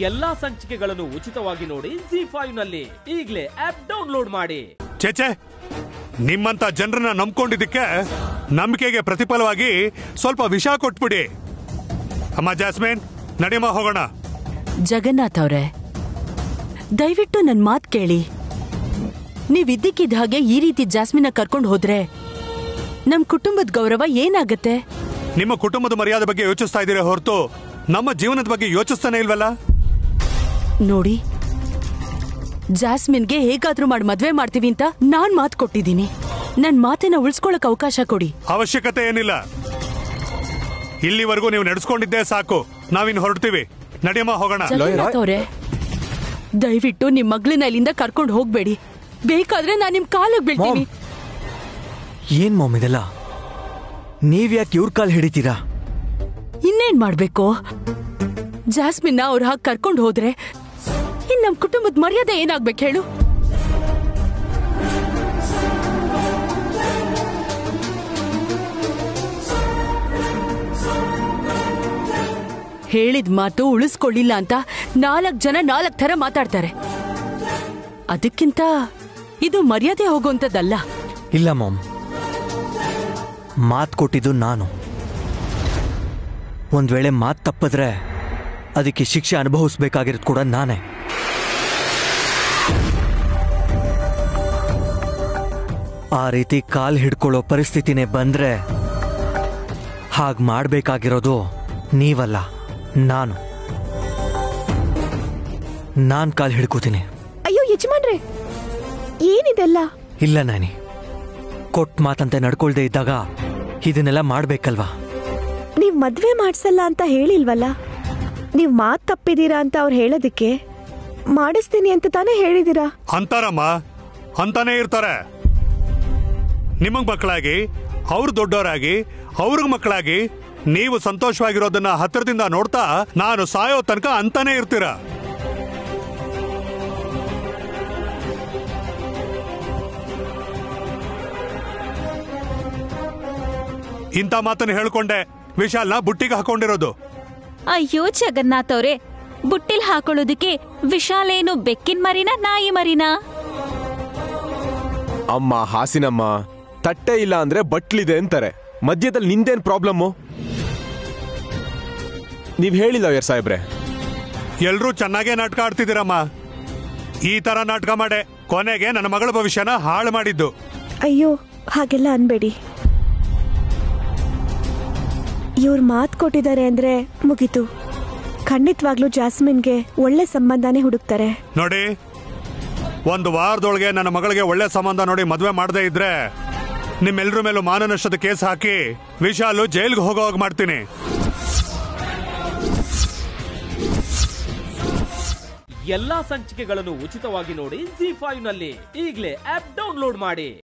ಎಲ್ಲಾ ಸಂಚಿಕೆಗಳನ್ನು ಉಚಿತವಾಗಿ ನೋಡಿ ಜಿ ಫೈವ್ನಲ್ಲಿ ಈಗಲೇ ಆಪ್ ಡೌನ್ಲೋಡ್ ಮಾಡಿ. ಚೇಚೆ ನಿಮ್ಮಂತ ಜನರನ್ನ ನಂಬ್ಕೊಂಡಿದ್ದಕ್ಕೆ ನಂಬಿಕೆಗೆ ಪ್ರತಿಫಲವಾಗಿ ಸ್ವಲ್ಪ ವಿಷ ಕೊಟ್ಬಿಡಿ. ಅಮ್ಮ ಜಾಸ್ಮಿನ್ ನಡೆಯಮ್ಮ ಹೋಗೋಣ. ಜಗನ್ನಾಥ್ ಅವರೇ ದಯವಿಟ್ಟು ನನ್ನ ಮಾತು ಕೇಳಿ. ನೀವ್ ಇದ್ದಕ್ಕಿದ್ದ ಹಾಗೆ ಈ ರೀತಿ ಜಾಸ್ಮಿನ ಕರ್ಕೊಂಡು ಹೋದ್ರೆ ನಮ್ ಕುಟುಂಬದ ಗೌರವ ಏನಾಗತ್ತೆ? ನಿಮ್ಮ ಕುಟುಂಬದ ಮರ್ಯಾದೆ ಬಗ್ಗೆ ಯೋಚಿಸ್ತಾ ಇದ್ದೀರಾ ಹೊರತು ನಮ್ಮ ಜೀವನದ ಬಗ್ಗೆ ಯೋಚಿಸ್ತಾನೆ ಇಲ್ವಲ್ಲ? ನೋಡಿ. ಜಾಸ್ಮಿನ್ಗೆ ಹೇಗಾದ್ರೂ ಮಾಡಿ ಮದ್ವೆ ಮಾಡ್ತೀವಿ ಅಂತ ನಾನ್ ಮಾತು ಕೊಟ್ಟಿದ್ದೀನಿ. ನನ್ ಮಾತನ್ನ ಉಳಿಸ್ಕೊಳಕ್ ಅವಕಾಶ ಕೊಡಿ. ಅವಶ್ಯಕತೆ ಏನಿಲ್ಲ. ಇಲ್ಲಿವರೆಗೂ ನೀವು ನಡೆಸ್ಕೊಂಡಿದ್ದೆ ಸಾಕು. ನಾವಿನ್ ಹೊರಡ್ತೀವಿ. ನಡಿಯಮ್ಮ ಹೋಗೋಣ. ಅವ್ರೆ ದಯವಿಟ್ಟು ನಿಮ್ ಮಗಳನ್ನ ಇಲ್ಲಿಂದ ಕರ್ಕೊಂಡು ಹೋಗ್ಬೇಡಿ. ಬೇಕಾದ್ರೆ ನಾನ್ ನಿಮ್ ಕಾಲಿಗೆ ಬೀಳ್ತೀನಿ. ಏನ್ ಮಾಮ್ ಇದೆಲ್ಲ? ನೀವ್ಯಾಕೆ ಇವ್ರ ಕಾಲ್ ಹಿಡಿತೀರಾ? ಇನ್ನೇನ್ ಮಾಡ್ಬೇಕು? ಜಾಸ್ಮಿನ್ನ ಅವ್ರ ಹಾಗೆ ಕರ್ಕೊಂಡು ಹೋದ್ರೆ ಇನ್ ನಮ್ ಕುಟುಂಬದ ಮರ್ಯಾದೆ ಏನಾಗ್ಬೇಕು ಹೇಳು? ಹೇಳಿದ ಮಾತು ಉಳಿಸ್ಕೊಳ್ಳಿಲ್ಲ ಅಂತ ನಾಲ್ಕ್ ಜನ ನಾಲ್ಕ್ ತರ ಮಾತಾಡ್ತಾರೆ. ಅದಕ್ಕಿಂತ ಇದು ಮರ್ಯಾದೆ ಹೋಗುವಂಥದ್ದಲ್ಲ. ಇಲ್ಲ, ಮಾಮ್. ಮಾತ್ ಕೊಟ್ಟಿದ್ದು ನಾನು. ಒಂದ್ ವೇಳೆ ಮಾತ್ ತಪ್ಪಿದ್ರೆ ಅದಕ್ಕೆ ಶಿಕ್ಷೆ ಅನುಭವಿಸ್ಬೇಕಾಗಿರೋದು ಕೂಡ ನಾನೇ. ಆ ರೀತಿ ಕಾಲ್ ಹಿಡ್ಕೊಳ್ಳೋ ಪರಿಸ್ಥಿತಿನೇ ಬಂದ್ರೆ ಹಾಗೆ ಮಾಡಬೇಕಾಗಿರೋದು ನೀವಲ್ಲ ನಾನು. ನಾನ್ ಕಾಲ್ ಹಿಡ್ಕೋತೀನಿ. ಅಯ್ಯೋ ಯಜಮಾನ್ರೆ ಏನಿದೆಲ್ಲ? ಇಲ್ಲ ನಾನಿ. ಕೊಟ್ ಮಾತಂತೆ ನಡ್ಕೊಳ್ದೆ ಇದ್ದಾಗ ಇದನ್ನೆಲ್ಲ ಮಾಡ್ಬೇಕಲ್ವಾ? ನೀವ್ ಮದ್ವೆ ಮಾಡ್ಸಲ್ಲ ಅಂತ ಹೇಳಿಲ್ವಲ್ಲ? ನೀವ್ ಮಾತ್ ತಪ್ಪಿದೀರಾ ಅಂತ ಅವ್ರು ಹೇಳೋದಕ್ಕೆ? ಮಾಡಿಸ್ತೀನಿ ಅಂತ ತಾನೇ ಹೇಳಿದೀರಾ ಅಂತಾರಮ್ಮ ಅಂತಾನೆ ಇರ್ತಾರೆ. ನಿಮಗ್ ಮಕ್ಕಳಾಗಿ ಅವ್ರು ದೊಡ್ಡವರಾಗಿ ಅವ್ರಿಗೆ ಮಕ್ಕಳಾಗಿ ನೀವು ಸಂತೋಷವಾಗಿರೋದನ್ನ ಹತ್ತಿರದಿಂದ ನೋಡ್ತಾ ನಾನು ಸಾಯೋ ತನಕ ಅಂತಾನೆ ಇರ್ತೀರ? ಇಂಥ ಮಾತನ್ನ ಹೇಳ್ಕೊಂಡೆ ವಿಶಾಲ್ನ ಬುಟ್ಟಿಗೆ ಹಾಕೊಂಡಿರೋದು. ಅಯ್ಯೋ ಜಗನ್ನಾಥ್ ಅವ್ರೆ ಬುಟ್ಟಿಲ್ ಹಾಕೊಳ್ಳೋದಕ್ಕೆ ವಿಶಾಲೇನು ಬೆಕ್ಕಿನ ಮರಿನ ನಾಯಿ ಮರಿನ? ಅಮ್ಮ ಹಾಸಿನಮ್ಮ ತಟ್ಟೆ ಇಲ್ಲ ಅಂದ್ರೆ ಬಟ್ಲಿದೆ ಅಂತಾರೆ. ಮಧ್ಯದಲ್ಲಿ ನಿಂದೇನ್ ಪ್ರಾಬ್ಲಮ್ಮು? ನೀವ್ ಹೇಳಿಲ್ಲ ಯರ್ ಸಾಹೇಬ್ರೆ. ಎಲ್ರೂ ಚೆನ್ನಾಗೇ ನಾಟಕ ಆಡ್ತಿದ್ದೀರಮ್ಮ. ಈ ತರ ನಾಟಕ ಮಾಡೆ ಕೊನೆಗೆ ನನ್ನ ಮಗಳ ಭವಿಷ್ಯನ ಹಾಳು ಮಾಡಿದ್ದು. ಅಯ್ಯೋ ಹಾಗೆಲ್ಲ ಅನ್ಬೇಡಿ. ಇವ್ರು ಮಾತು ಕೊಟ್ಟಿದ್ದಾರೆ ಅಂದ್ರೆ ಮುಗೀತು. ಖಂಡಿತವಾಗ್ಲೂ ಜಾಸ್ಮಿನ್ಗೆ ಒಳ್ಳೆ ಸಂಬಂಧನೇ ಹುಡುಕ್ತಾರೆ. ನೋಡಿ ಒಂದು ವಾರದೊಳಗೆ ನನ್ನ ಮಗಳಿಗೆ ಒಳ್ಳೆ ಸಂಬಂಧ ನೋಡಿ ಮದುವೆ ಮಾಡದೇ ಇದ್ರೆ ನಿಮ್ಮೆಲ್ಲರ ಮೇಲೂ ಮಾನನಷ್ಟದ ಕೇಸ್ ಹಾಕಿ ವಿಶಾಲು ಜೈಲ್ಗೆ ಹೋಗೋ ಹಾಗೆ ಮಾಡ್ತೀನಿ. ಎಲ್ಲಾ ಸಂಚಿಕೆಗಳನ್ನು ಉಚಿತವಾಗಿ ನೋಡಿ ಜಿ ಫೈವ್ನಲ್ಲಿ ಈಗಲೇ ಆಪ್ ಡೌನ್ಲೋಡ್ ಮಾಡಿ.